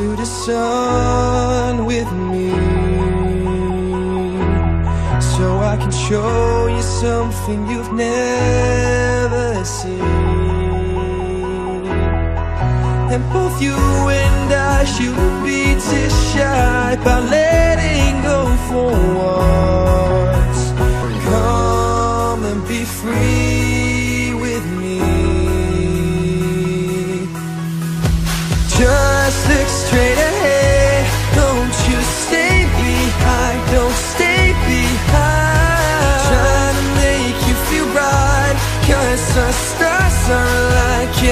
to the sun with me. So I can show you something you've never seen. And both you and I shouldn't be too shy By letting go for once. Come and be free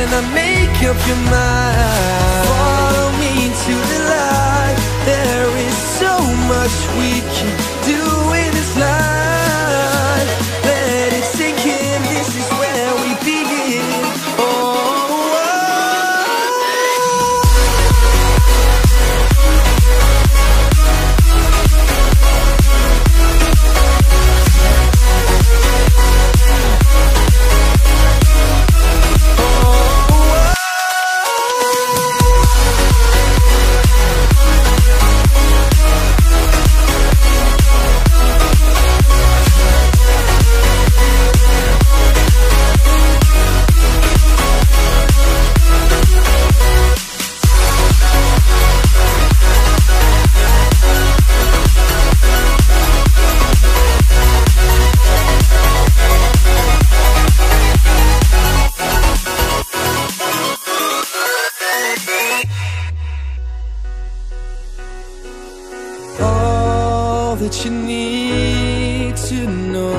I make up your mind? Follow me to the light There is so much we can that you need to know.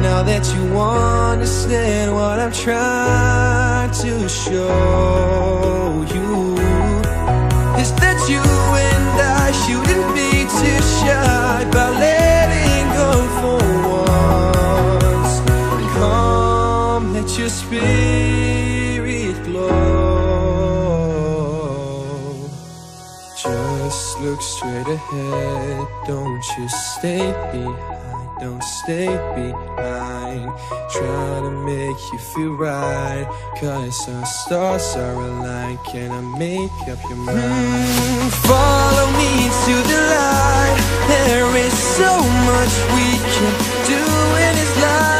Now that you understand what I'm trying to show you, is that you and I shouldn't be too shy by letting go for once. Come, let your spirit Just look straight ahead, don't you stay behind, don't stay behind. Try to make you feel right, cause our stars are aligned. Can I make up your mind? Hmm, follow me to the light, there is so much we can do in this life.